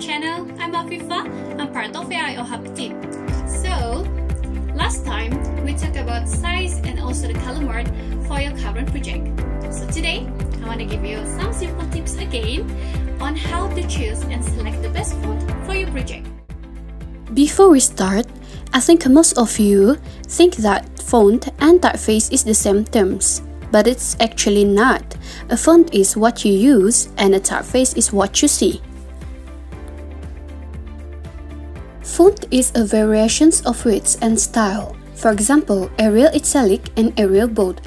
channel. I'm Afifa. I'm part of AIO Hub team. So, last time we talked about size and also the color mode for your current project. So today, I want to give you some simple tips again on how to choose and select the best font for your project. Before we start, I think most of you think that font and typeface is the same terms, but it's actually not. A font is what you use and a typeface is what you see. Font is a variations of width and style. For example, Arial Italic and Arial Bold.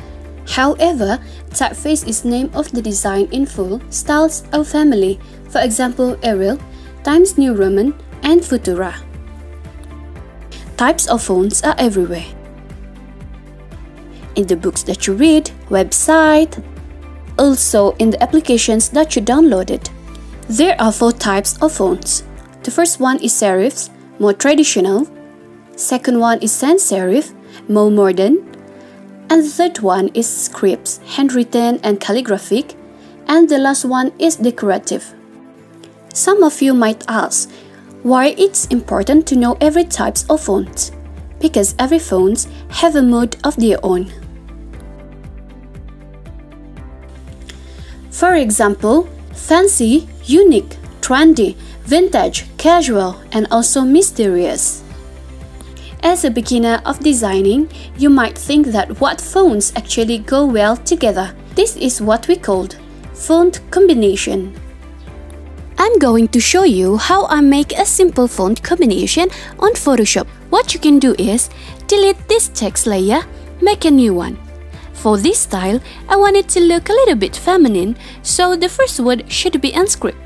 However, typeface is name of the design in full styles or family. For example, Arial, Times New Roman, and Futura. Types of fonts are everywhere. In the books that you read, website, also in the applications that you downloaded. There are four types of fonts. The first one is serifs, more traditional. Second one is sans serif, more modern. And the third one is scripts, handwritten and calligraphic. And the last one is decorative. Some of you might ask, why it's important to know every types of fonts? Because every fonts have a mode of their own. For example, fancy, unique, trendy, vintage, casual, and also mysterious. As a beginner of designing, you might think that what fonts actually go well together. This is what we called font combination. I'm going to show you how I make a simple font combination on Photoshop. What you can do is delete this text layer, make a new one. For this style, I want it to look a little bit feminine, so the first word should be in script.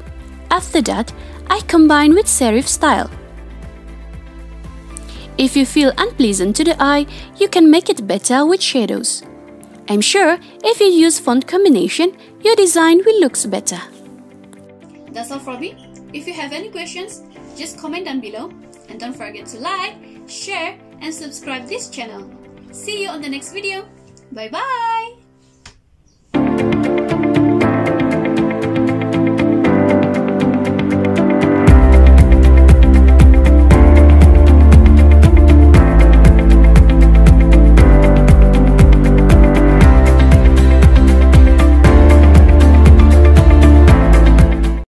After that, I combine with serif style. If you feel unpleasant to the eye, you can make it better with shadows. I'm sure if you use font combination, your design will look better. That's all from me. If you have any questions, just comment down below. And don't forget to like, share, and subscribe this channel. See you on the next video. Bye bye!